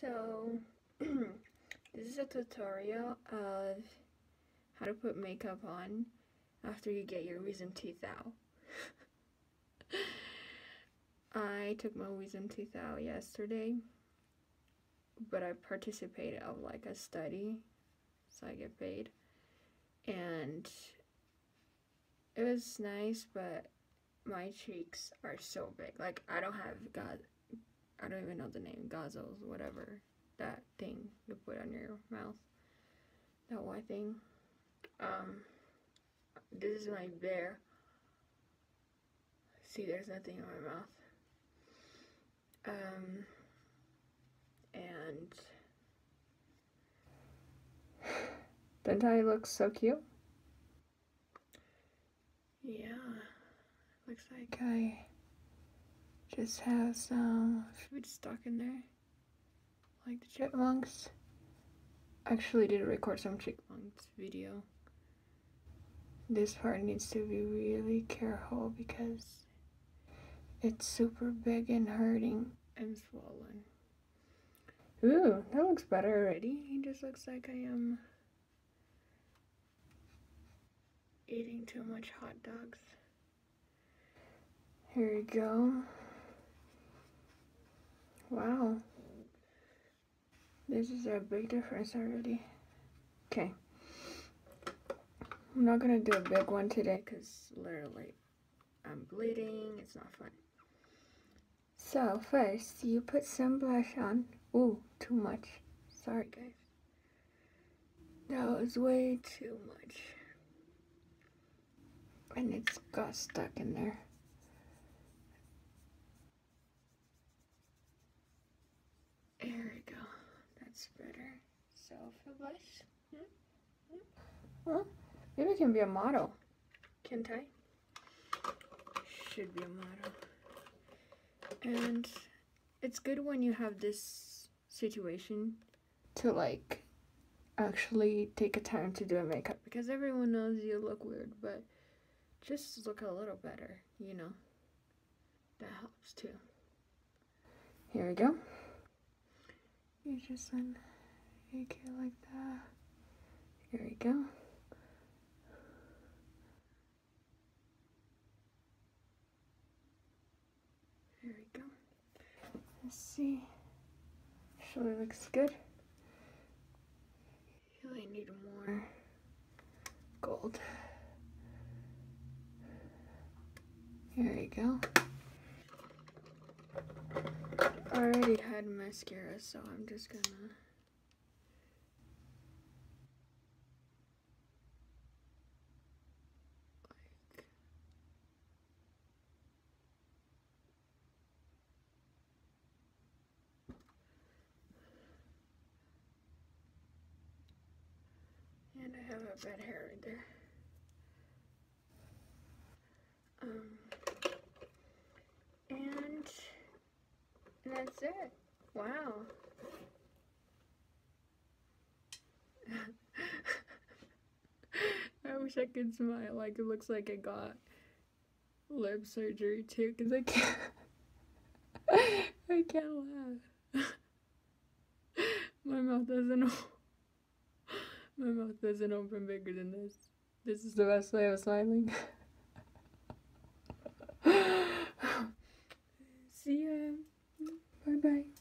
So, this is a tutorial of how to put makeup on after you get your wisdom teeth out. I took my wisdom teeth out yesterday, but I participated of like a study, so I get paid. And it was nice, but my cheeks are so big. Like I don't have God I don't even know the name, Gazos, whatever. That thing you put on your mouth. That white thing. Um this is my bear. See there's nothing on my mouth. Um and I look so cute? Yeah. Looks like I just have some um, food stuck in there. Like the chipmunks. Actually did record some chipmunks video. This part needs to be really careful because it's super big and hurting and swollen. Ooh, that looks better already. He just looks like I am eating too much hot dogs. Here we go. Wow. This is a big difference already. Okay. I'm not gonna do a big one today because literally I'm bleeding. It's not fun. So first you put some blush on. Ooh, too much. Sorry guys. That was way too much. And it's got stuck in. There we go. That's better. So for blush. Hmm? Hmm? Well, maybe I can be a model. Can't I? Should be a model. And it's good when you have this situation to like actually take a time to do a makeup because everyone knows you look weird, but just look a little better, you know. That helps too. Here we go. You just unmake it like that. Here we go. There we go. Let's see. Actually looks good. I need more gold. Here we go. I already had mascara, so I'm just gonna... And I have a bad hair right there. Um... that's it. Wow. I wish I could smile like it looks like I got lip surgery too because I can't I can't laugh. My mouth doesn't my mouth doesn't open bigger than this. This is the best way of smiling. See. Bye bye.